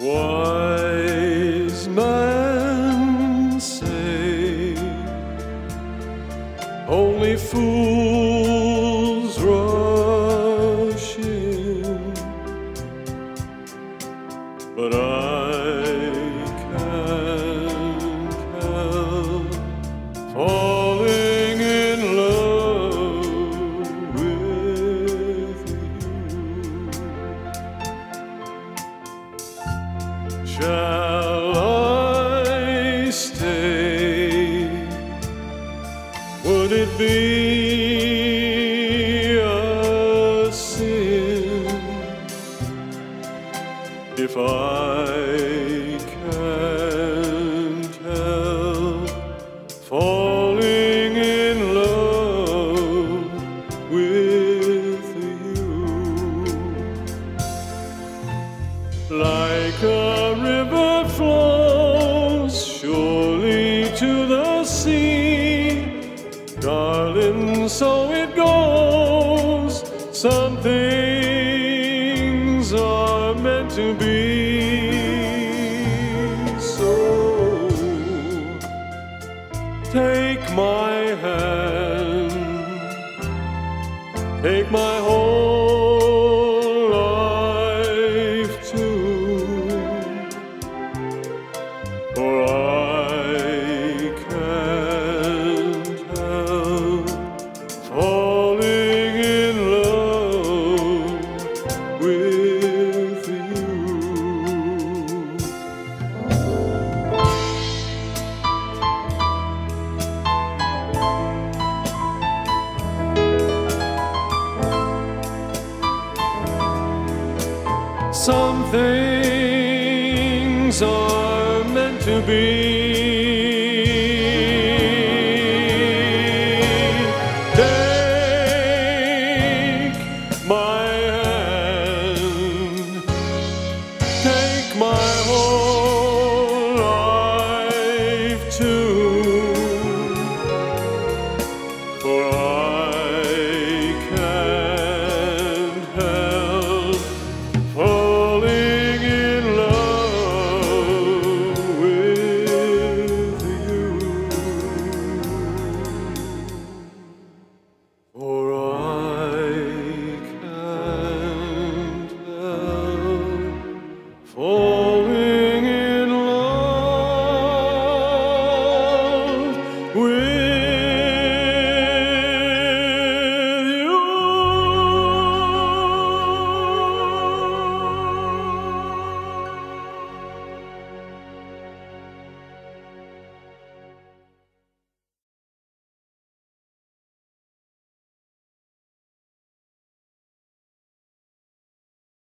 Wise men say only fools Shall I stay? Would it be a sin if I so it goes. Some things are meant to be. So take my hand, take my whole Some things are meant to be.